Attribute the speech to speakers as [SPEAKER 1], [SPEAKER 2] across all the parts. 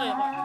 [SPEAKER 1] 等一儿。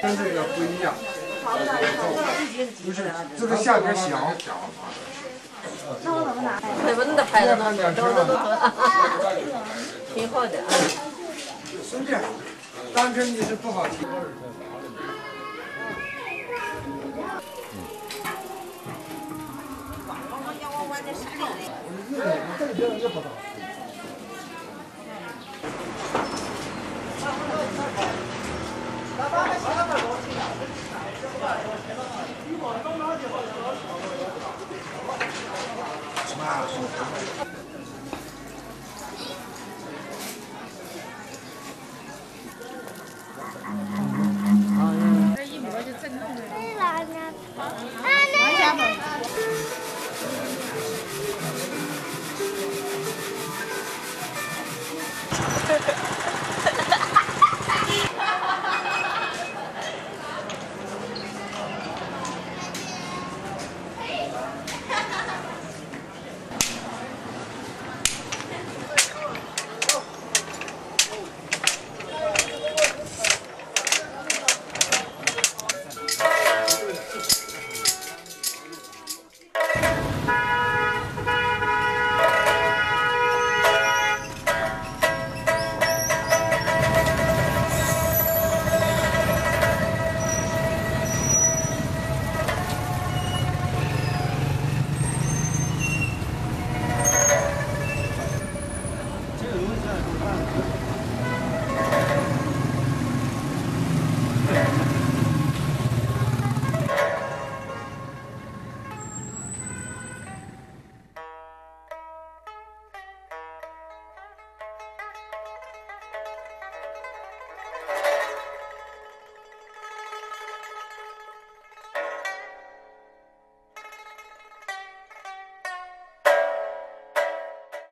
[SPEAKER 1] 跟这个不一样，不是就是下边响。
[SPEAKER 2] 那我怎么拿？
[SPEAKER 3] 挺好的。
[SPEAKER 1] 兄弟，单纯你是不好听。
[SPEAKER 2] 这